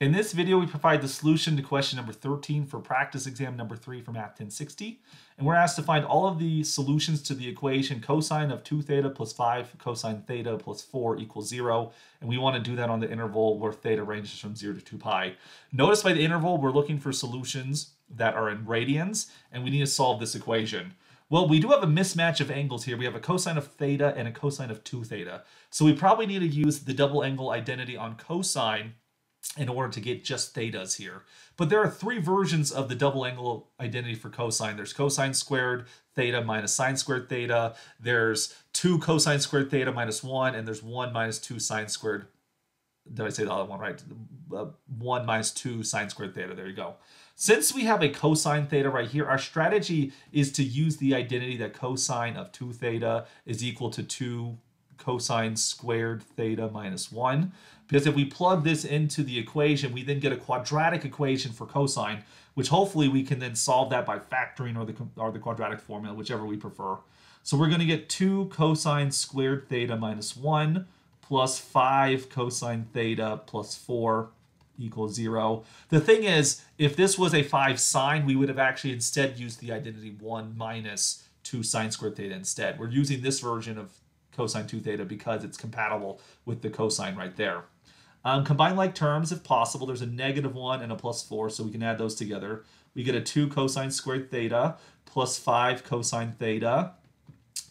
In this video, we provide the solution to question number 13 for practice exam number 3 for Math 1060. And we're asked to find all of the solutions to the equation cosine of 2 theta plus 5 cosine theta plus 4 equals 0. And we want to do that on the interval where theta ranges from 0 to 2 pi. Notice by the interval, we're looking for solutions that are in radians, and we need to solve this equation. Well, we do have a mismatch of angles here. We have a cosine of theta and a cosine of 2 theta. So we probably need to use the double angle identity on cosine in order to get just thetas here. But there are three versions of the double angle identity for cosine. There's cosine squared theta minus sine squared theta. There's 2 cosine squared theta minus 1, and there's 1 minus 2 sine squared. Did I say the other one right? Uh, 1 minus 2 sine squared theta. There you go. Since we have a cosine theta right here, our strategy is to use the identity that cosine of 2 theta is equal to 2 cosine squared theta minus 1. Because if we plug this into the equation, we then get a quadratic equation for cosine, which hopefully we can then solve that by factoring or the, or the quadratic formula, whichever we prefer. So we're going to get 2 cosine squared theta minus 1 plus 5 cosine theta plus 4 equals 0. The thing is, if this was a 5 sine, we would have actually instead used the identity 1 minus 2 sine squared theta instead. We're using this version of cosine 2 theta because it's compatible with the cosine right there. Um, combine like terms if possible. There's a negative 1 and a plus 4, so we can add those together. We get a 2 cosine squared theta plus 5 cosine theta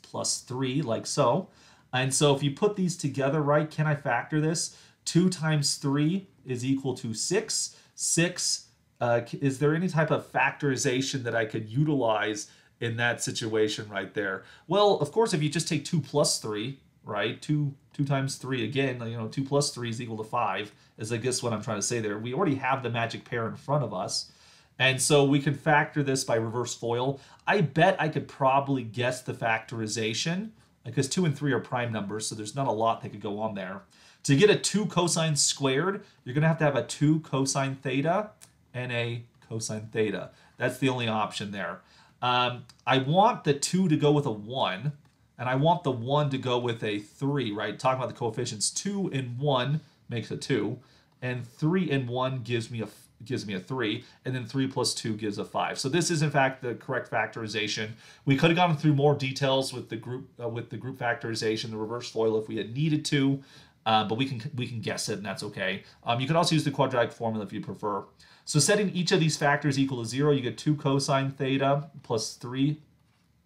plus 3, like so. And so if you put these together, right, can I factor this? 2 times 3 is equal to 6. 6, uh, is there any type of factorization that I could utilize in that situation right there? Well, of course, if you just take 2 plus 3, right, 2 2 times 3 again, you know, 2 plus 3 is equal to 5, is I guess what I'm trying to say there. We already have the magic pair in front of us. And so we can factor this by reverse FOIL. I bet I could probably guess the factorization because 2 and 3 are prime numbers, so there's not a lot that could go on there. To get a 2 cosine squared, you're going to have to have a 2 cosine theta and a cosine theta. That's the only option there. Um, I want the 2 to go with a 1, and I want the 1 to go with a 3, right? Talking about the coefficients, 2 and 1 makes a 2, and 3 and 1 gives me a gives me a 3, and then 3 plus 2 gives a 5. So this is in fact the correct factorization. We could have gone through more details with the group uh, with the group factorization, the reverse FOIL if we had needed to, uh, but we can we can guess it, and that's okay. Um, you can also use the quadratic formula if you prefer. So setting each of these factors equal to 0, you get 2 cosine theta plus 3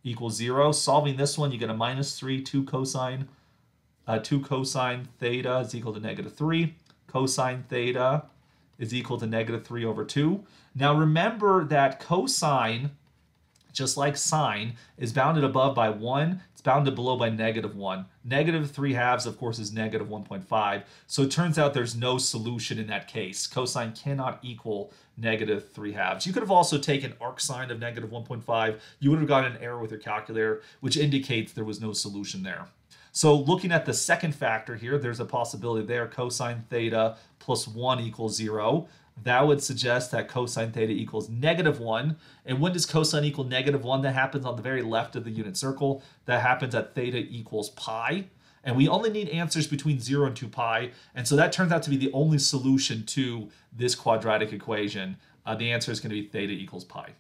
equals 0. Solving this one, you get a minus 3, 2 cosine, uh, 2 cosine theta is equal to negative 3. Cosine theta is equal to negative 3 over 2. Now remember that cosine, just like sine, is bounded above by 1. It's bounded below by negative 1. Negative 3 halves, of course, is negative 1.5. So it turns out there's no solution in that case. Cosine cannot equal negative 3 halves. You could have also taken arcsine of negative 1.5. You would have gotten an error with your calculator, which indicates there was no solution there. So looking at the second factor here, there's a possibility there, cosine theta plus 1 equals 0. That would suggest that cosine theta equals negative 1. And when does cosine equal negative 1? That happens on the very left of the unit circle. That happens at theta equals pi. And we only need answers between 0 and 2 pi. And so that turns out to be the only solution to this quadratic equation. Uh, the answer is going to be theta equals pi.